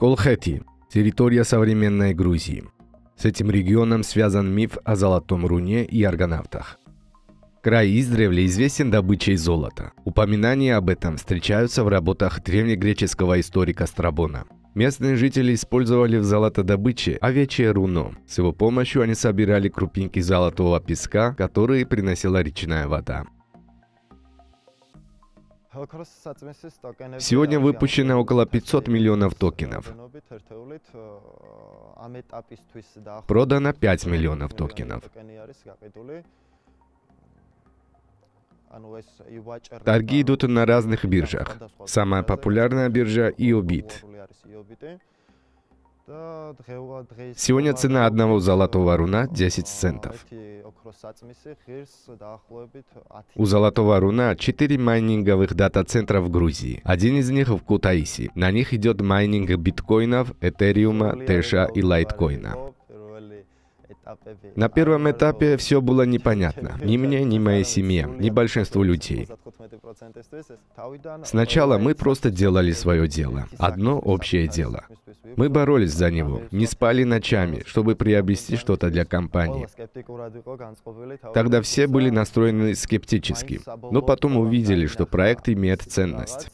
Колхети – территория современной Грузии. С этим регионом связан миф о Золотом Руне и аргонавтах. Край издревле известен добычей золота. Упоминания об этом встречаются в работах древнегреческого историка Страбона. Местные жители использовали в золотодобыче овечье руно. С его помощью они собирали крупинки золотого песка, которые приносила речная вода. Сегодня выпущено около 500 миллионов токенов. Продано 5 миллионов токенов. Торги идут на разных биржах. Самая популярная биржа – Иобит. Сегодня цена одного золотого руна 10 центов. У золотого руна 4 майнинговых дата-центра в Грузии. Один из них в Кутаиси. На них идет майнинг биткоинов, этериума, тэша и лайткоина. На первом этапе все было непонятно. Ни мне, ни моей семье, ни большинству людей. Сначала мы просто делали свое дело. Одно общее дело. Мы боролись за него, не спали ночами, чтобы приобрести что-то для компании. Тогда все были настроены скептически, но потом увидели, что проект имеет ценность.